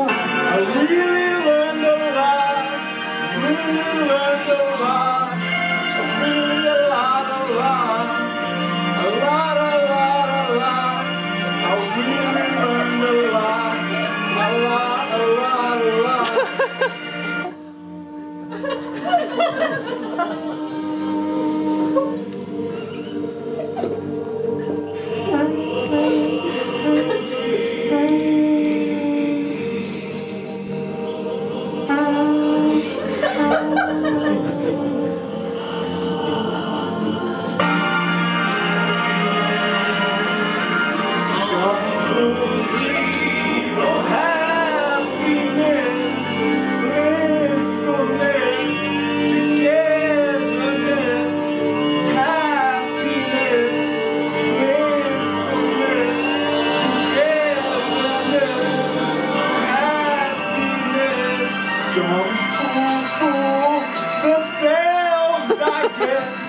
I really learned a lot, really learned a lot. don't fool themselves, I guess.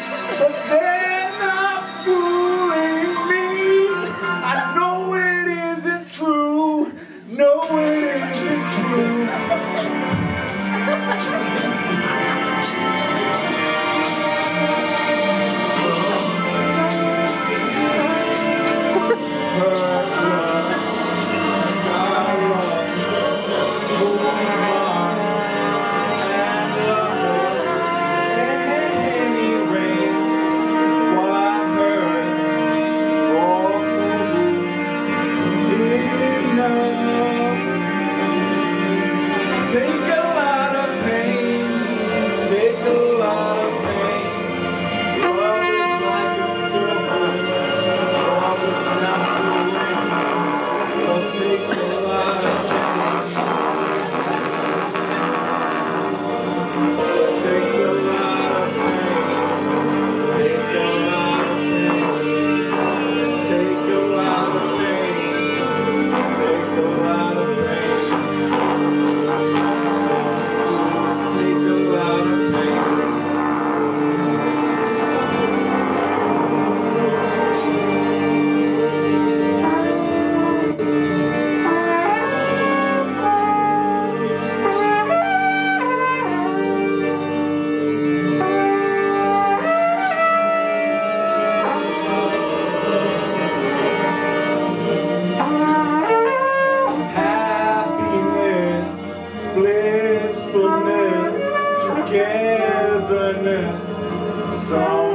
song.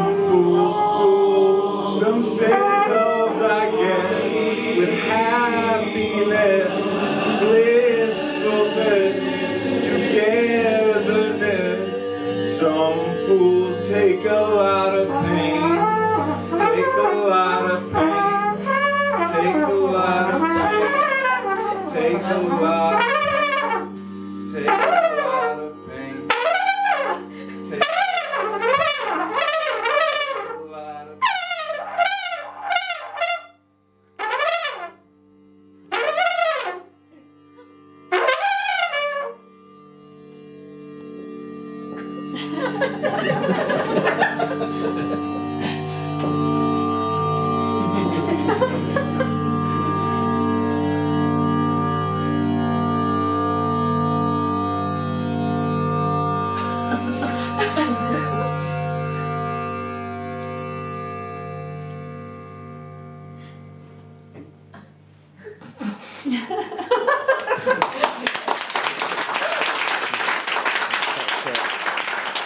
Yeah.